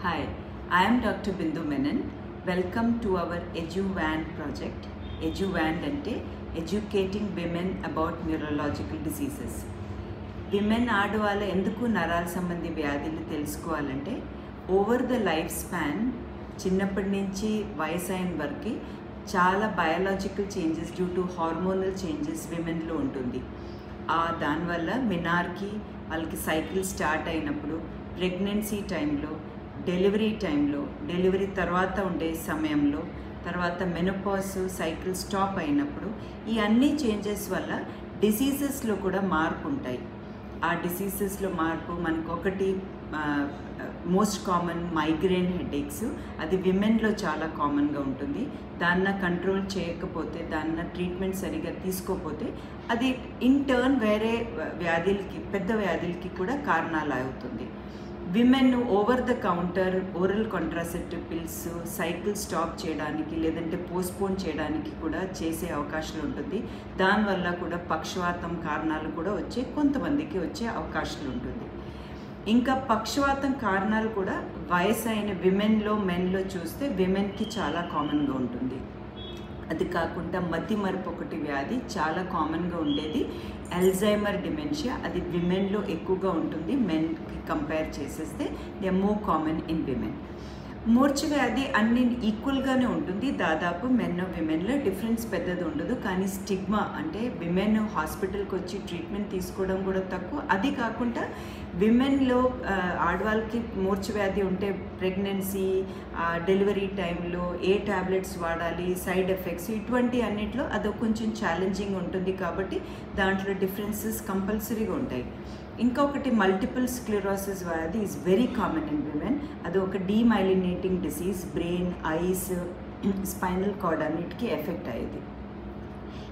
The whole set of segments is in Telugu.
Hi, I am Dr. Bindu Menon. Welcome to our EduVan project. EduVan అంటే educating women about neurological diseases women ఆడవాళ్ళ ఎందుకు నరాల సంబంధి వ్యాధులు తెలుసుకోవాలంటే ఓవర్ ద లైఫ్ స్పాన్ చిన్నప్పటి నుంచి వయసు అయిన వరకు చాలా biological changes due to hormonal changes విమెన్లో ఉంటుంది ఆ దానివల్ల మినార్కి వాళ్ళకి సైకిల్ స్టార్ట్ అయినప్పుడు ప్రెగ్నెన్సీ టైంలో డెలివరీ టైంలో డెలివరీ తర్వాత ఉండే సమయంలో తర్వాత మెనోపాస్ సైకిల్ స్టాప్ అయినప్పుడు ఈ అన్ని చేంజెస్ వల్ల డిసీజెస్లో కూడా మార్పు ఉంటాయి ఆ డిసీజెస్లో మార్పు మనకు ఒకటి మోస్ట్ కామన్ మైగ్రేన్ హెడేక్స్ అది విమెన్లో చాలా కామన్గా ఉంటుంది. దాన్న కంట్రోల్ చేయకపోతే దాన్న ట్రీట్మెంట్ సరిగా తీసుకోకపోతే అది ఇన్ టర్న్ వేరే వ్యాధులకి పెద్ద వ్యాధులకి కూడా కారణాలు అవుతుంది women over the counter oral contraceptive pills cycle stop చేయడానికి లేదంటే పోస్ట్పోన్ చేయడానికి కూడా చేసే అవకాశాలు ఉంటుంది. దానివల్ల కూడా పక్షవాతం కారణాలు కూడా వచ్చే కొంతమందికి వచ్చే అవకాశాలు ఉంటుంది. ఇంకా పక్షవాతం కారణాలు కూడా వయసు అయిన విమెన్లో మెన్లో చూస్తే విమెన్కి చాలా కామన్గా ఉంటుంది. అది కాకుండా మతి మరపొకటి ఒకటి వ్యాధి చాలా కామన్గా ఉండేది. ఎల్జైమర్ డిమెన్షియా అది విమెన్లో ఎక్కువగా ఉంటుంది. మెన్కి కంపేర్ చేసేస్తే they more common in women మూర్ఛ వ్యాధి అన్ని ఈక్వల్గానే ఉంటుంది. దాదాపు మెన్ విమెన్లో డిఫరెన్స్ పెద్దది ఉండదు. కానీ స్టిగ్మా అంటే విమెన్ హాస్పిటల్కి వచ్చి ట్రీట్మెంట్ తీసుకోవడం కూడా తక్కువ. అది కాకుండా విమెన్లో ఆడవాళ్ళకి మూర్ఛ వ్యాధి ఉంటే ప్రెగ్నెన్సీ డెలివరీ టైంలో ఏ ట్యాబ్లెట్స్ వాడాలి సైడ్ ఎఫెక్ట్స్ ఇటువంటి అన్నిట్లో అది కొంచెం ఛాలెంజింగ్ ఉంటుంది. కాబట్టి దాంట్లో డిఫరెన్సెస్ కంపల్సరీగా ఉంటాయి. ఇంకొకటి మల్టిపుల్ స్క్లిరోసిస్ వ్యాధి is very common in women అది ఒక demyelinating disease brain eyes spinal cord అన్నిటికీ ఎఫెక్ట్ అయ్యేది.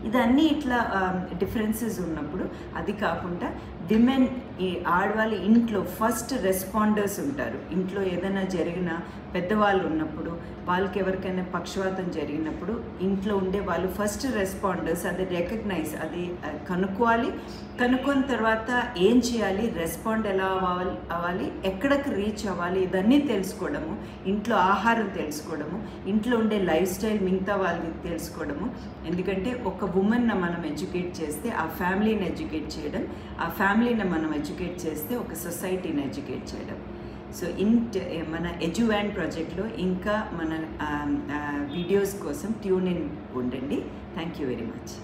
ఇదన్నీ ఇట్లా um, డిఫరెన్సెస్ ఉన్నప్పుడు అది కాకుండా విమెన్ ఈ ఆడవాళ్ళు ఇంట్లో ఫస్ట్ రెస్పాండర్స్ ఉంటారు. ఇంట్లో ఏదైనా జరిగిన పెద్దవాళ్ళు ఉన్నప్పుడు వాళ్ళకి ఎవరికైనా పక్షవాతం జరిగినప్పుడు ఇంట్లో ఉండే వాళ్ళు ఫస్ట్ రెస్పాండర్స్ అది రికగ్నైజ్ అది uh, కనుక్కోవాలి. కనుక్కొని తర్వాత ఏం చేయాలి? రెస్పాండ్ ఎలా అవ్వాలి? అవ్వాలి. ఎక్కడికి రీచ్ అవ్వాలి? ఇదన్నీ తెలుసుకోవడము. ఇంట్లో ఆహారం తెలుసుకోవడము. ఇంట్లో ఉండే లైఫ్ స్టైల్ మిగతా వాళ్ళని తెలుసుకోవడము. ఎందుకంటే ఒక ఉమెన్న మనం ఎడ్యుకేట్ చేస్తే ఆ ఫ్యామిలీని ఎడ్యుకేట్ చేయడం ఆ ఫ్యామిలీని మనం ఎడ్యుకేట్ చేస్తే ఒక సొసైటీని ఎడ్యుకేట్ చేయడం. సో ఇంట్ మన ఎడ్యువాన్ ప్రాజెక్ట్లో ఇంకా మన వీడియోస్ కోసం ట్యూన్ ఇన్ ఉండండి. Thank you very much.